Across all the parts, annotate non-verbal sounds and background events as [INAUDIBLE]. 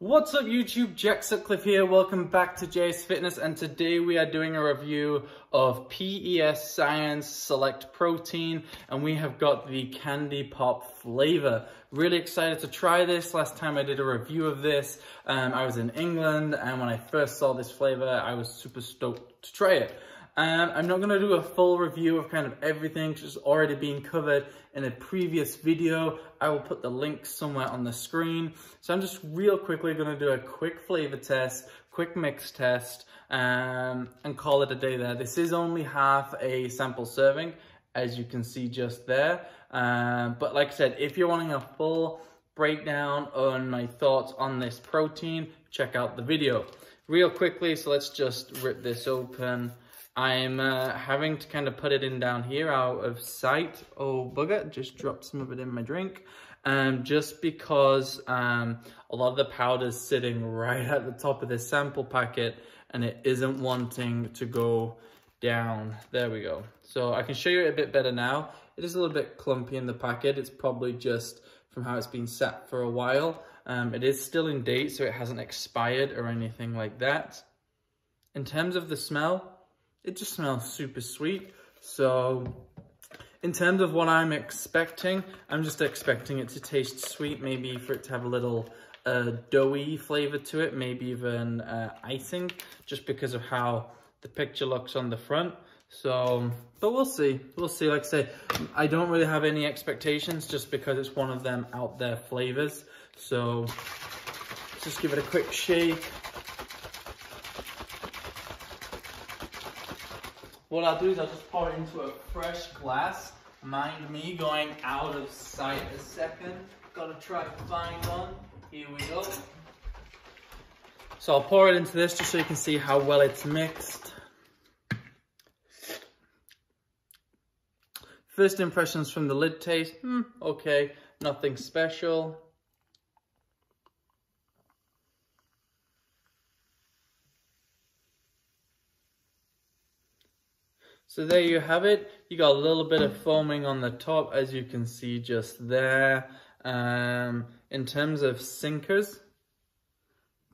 What's up YouTube, Jack Sutcliffe here, welcome back to JS Fitness and today we are doing a review of PEScience Select Protein and we have got the Cake Pop flavor. Really excited to try this, last time I did a review of this um, I was in England and when I first saw this flavor I was super stoked to try it. Um, I'm not going to do a full review of kind of everything, which has already been covered in a previous video. I will put the link somewhere on the screen. So I'm just real quickly going to do a quick flavor test, quick mix test, um, and call it a day there. This is only half a sample serving, as you can see just there. Um, but like I said, if you're wanting a full breakdown on my thoughts on this protein, check out the video. Real quickly, so let's just rip this open. I'm uh, having to kind of put it in down here out of sight. Oh, bugger, just dropped some of it in my drink. Um, just because um, a lot of the powder's sitting right at the top of this sample packet and it isn't wanting to go down. There we go. So I can show you it a bit better now. It is a little bit clumpy in the packet. It's probably just from how it's been sat for a while. Um, it is still in date, so it hasn't expired or anything like that. In terms of the smell, it just smells super sweet. So in terms of what I'm expecting, I'm just expecting it to taste sweet, maybe for it to have a little uh, doughy flavor to it, maybe even uh, icing, just because of how the picture looks on the front. So, but we'll see. We'll see. Like I say, I don't really have any expectations just because it's one of them out there flavors. So, just give it a quick shake. What I'll do is I'll just pour it into a fresh glass. Mind me going out of sight a second. Gotta try to find one. Here we go. So I'll pour it into this just so you can see how well it's mixed. First impressions from the lid taste, hmm, okay, nothing special. So there you have it. You got a little bit of foaming on the top, as you can see just there. Um, in terms of sinkers,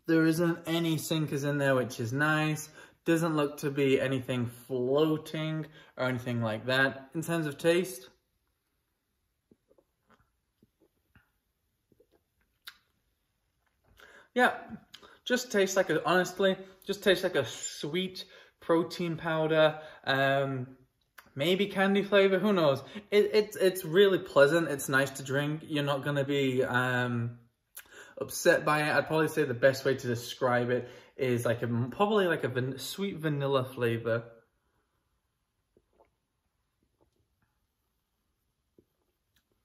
there isn't any sinkers in there, which is nice. Doesn't look to be anything floating or anything like that. In terms of taste, yeah, just tastes like a, honestly, just tastes like a sweet, protein powder, um, maybe candy flavor, who knows. It, it, it's really pleasant, it's nice to drink. You're not to be um, upset by it. I'd probably say the best way to describe it is like a probably like a van sweet vanilla flavor.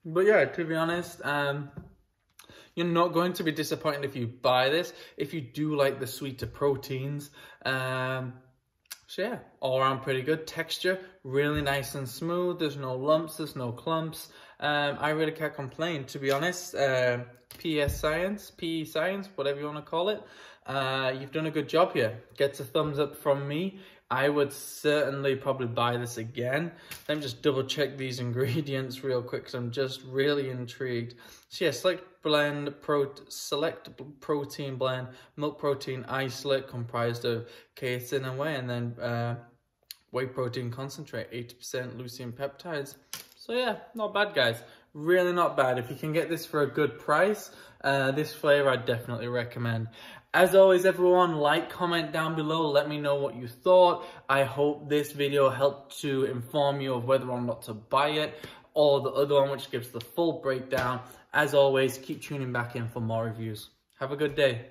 But yeah, to be honest, um, you're not going to be disappointed if you buy this. If you do like the sweeter proteins, um, so yeah, all around pretty good. Texture, really nice and smooth. There's no lumps, there's no clumps. Um, I really can't complain, to be honest. Uh, PS Science, PE Science, whatever you want to call it. Uh, you've done a good job here. Gets a thumbs up from me. I would certainly probably buy this again. Let me just double check these ingredients [LAUGHS] real quick because I'm just really intrigued. So yeah, select blend, pro select protein blend, milk protein isolate comprised of casein and whey, and then uh, whey protein concentrate, 80% leucine peptides. So yeah, not bad guys. Really not bad. If you can get this for a good price, uh, this flavor I definitely recommend. As always, everyone, like, comment down below. Let me know what you thought. I hope this video helped to inform you of whether or not to buy it or the other one, which gives the full breakdown. As always, keep tuning back in for more reviews. Have a good day.